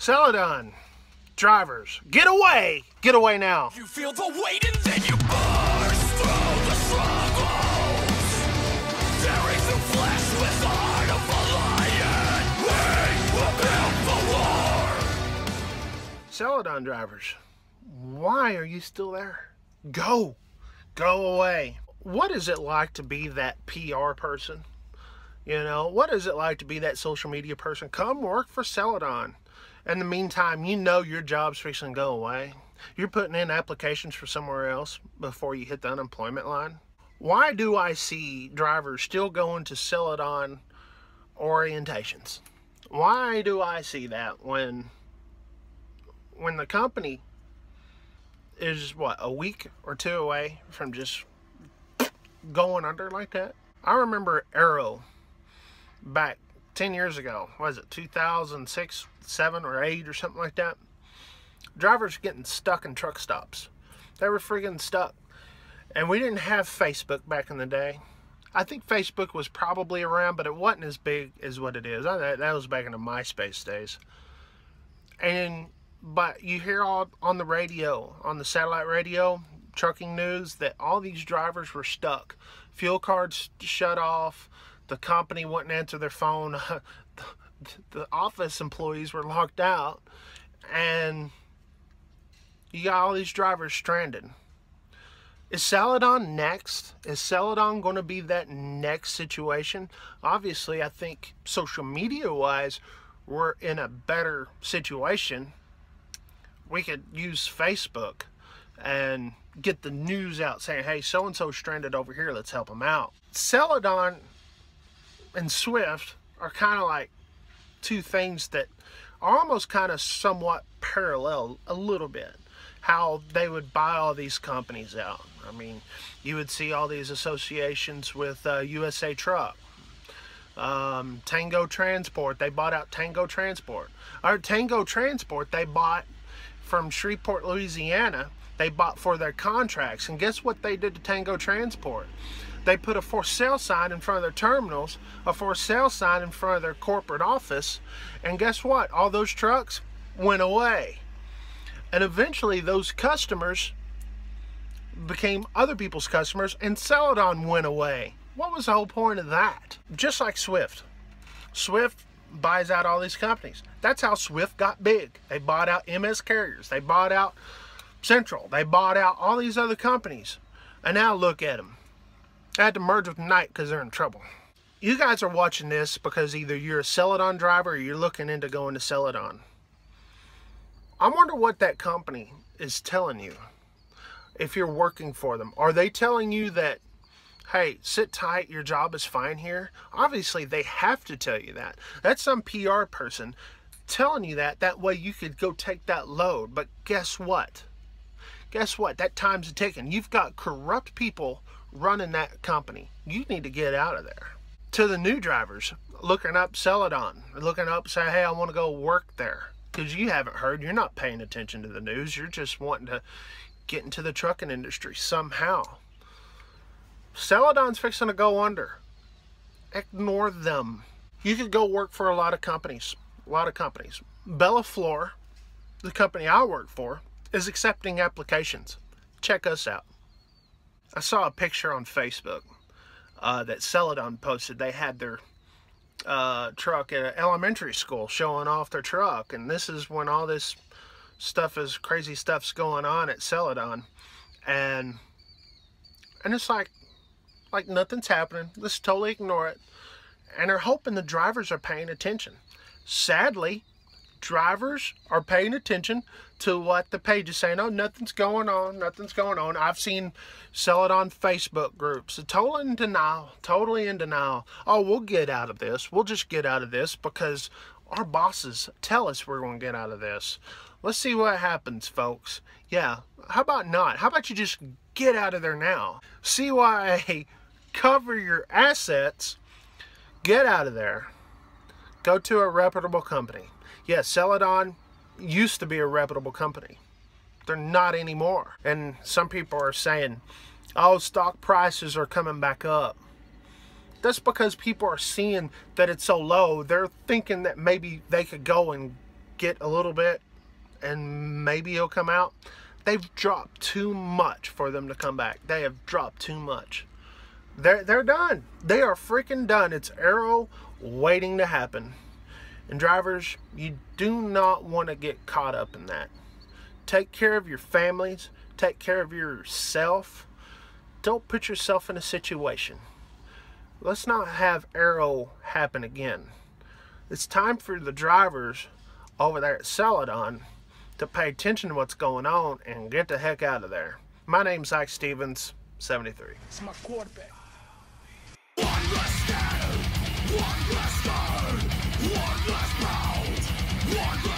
Celadon, drivers, get away! Get away now. You feel the weight and then you burst through the struggles. Tearing through flesh with the heart of a lion. We will build the war. Celadon drivers, why are you still there? Go! Go away. What is it like to be that PR person? You know, what is it like to be that social media person? Come work for Celadon. In the meantime, you know your job's fixing to go away. You're putting in applications for somewhere else before you hit the unemployment line. Why do I see drivers still going to Celadon orientations? Why do I see that when when the company is what a week or two away from just going under like that? I remember Arrow back 10 years ago. Was it 2006, 7 or 8 or something like that? Drivers getting stuck in truck stops. They were freaking stuck. And we didn't have Facebook back in the day. I think Facebook was probably around, but it wasn't as big as what it is. That was back in the MySpace days. And but you hear all on the radio, on the satellite radio, trucking news, that all these drivers were stuck. Fuel cards shut off. The company wouldn't answer their phone. the office employees were locked out. And you got all these drivers stranded. Is Celadon next? Is Celadon going to be that next situation? Obviously, I think social media wise, we're in a better situation we could use Facebook and get the news out saying, hey, so and so stranded over here, let's help them out. Celadon and Swift are kind of like two things that are almost kind of somewhat parallel a little bit. How they would buy all these companies out. I mean, you would see all these associations with uh, USA Truck, um, Tango Transport. They bought out Tango Transport. Or Tango Transport, they bought from Shreveport, Louisiana, they bought for their contracts. And guess what they did to Tango Transport? They put a for sale sign in front of their terminals, a for sale sign in front of their corporate office, and guess what? All those trucks went away. And eventually those customers became other people's customers and Celadon went away. What was the whole point of that? Just like Swift. Swift buys out all these companies. That's how Swift got big. They bought out MS Carriers. They bought out Central. They bought out all these other companies. And now look at them. I had to merge with Knight because they're in trouble. You guys are watching this because either you're a Celadon driver or you're looking into going to Celadon. I wonder what that company is telling you if you're working for them. Are they telling you that hey, sit tight, your job is fine here. Obviously, they have to tell you that. That's some PR person telling you that. That way you could go take that load. But guess what? Guess what? That time's ticking. You've got corrupt people running that company. You need to get out of there. To the new drivers, looking up Celadon, looking up, say, hey, I want to go work there. Because you haven't heard, you're not paying attention to the news. You're just wanting to get into the trucking industry somehow. Celadon's fixing to go under. Ignore them. You could go work for a lot of companies. A lot of companies. Bella Floor, the company I work for, is accepting applications. Check us out. I saw a picture on Facebook uh, that Celadon posted. They had their uh, truck at an elementary school showing off their truck. And this is when all this stuff is crazy stuff's going on at Celadon. And and it's like like nothing's happening. Let's totally ignore it. And they're hoping the drivers are paying attention. Sadly, drivers are paying attention to what the page is saying. Oh, nothing's going on. Nothing's going on. I've seen Celadon Facebook groups. Totally in denial. Totally in denial. Oh, we'll get out of this. We'll just get out of this because our bosses tell us we're going to get out of this. Let's see what happens, folks. Yeah, how about not? How about you just get out of there now? CYA cover your assets, get out of there. Go to a reputable company. Yes, Celadon used to be a reputable company. They're not anymore. And some people are saying, oh, stock prices are coming back up. That's because people are seeing that it's so low. They're thinking that maybe they could go and get a little bit and maybe it'll come out. They've dropped too much for them to come back. They have dropped too much. They're, they're done. They are freaking done. It's arrow waiting to happen. And drivers, you do not want to get caught up in that. Take care of your families. Take care of yourself. Don't put yourself in a situation. Let's not have arrow happen again. It's time for the drivers over there at Celadon to pay attention to what's going on and get the heck out of there. My name's Ike Stephens, 73. It's my quarterback. One less guard, one less pound, one less